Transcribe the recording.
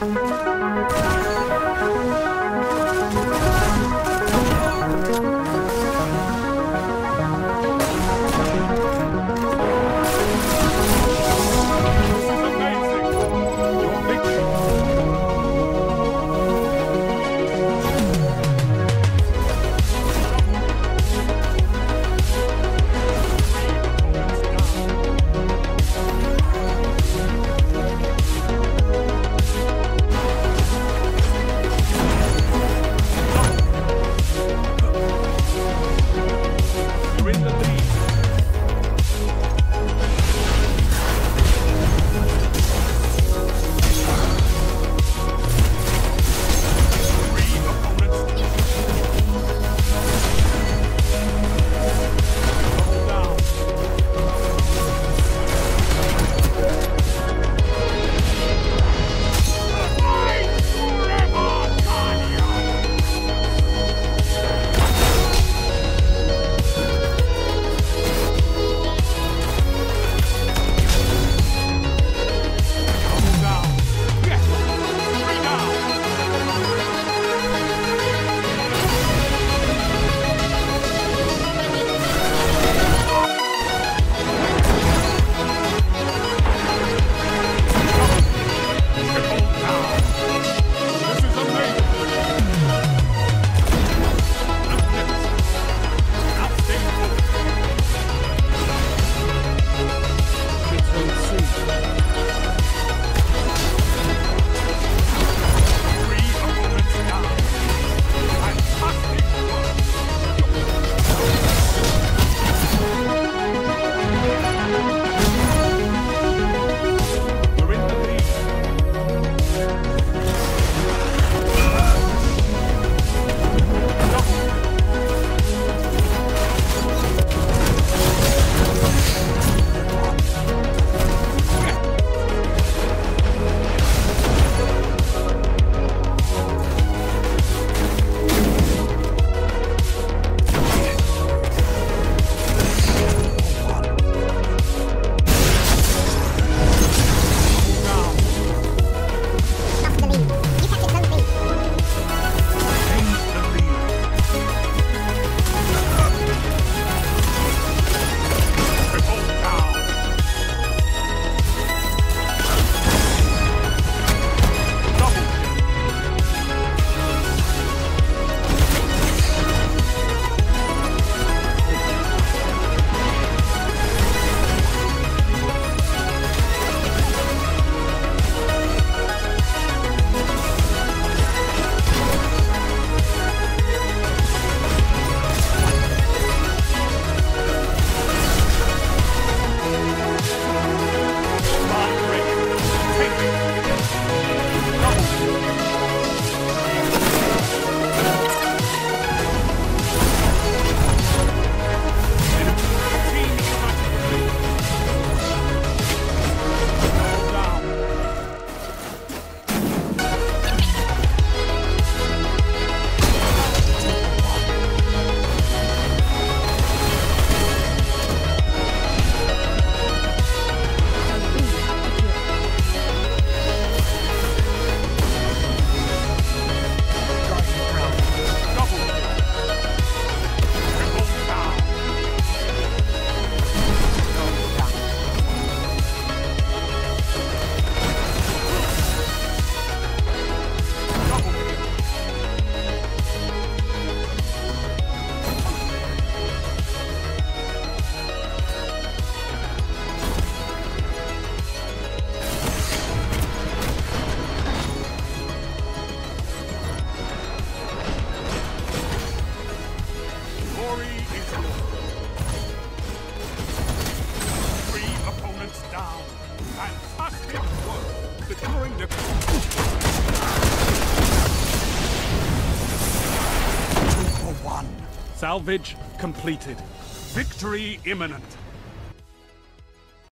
Thank you. Hey. Salvage completed. Victory imminent.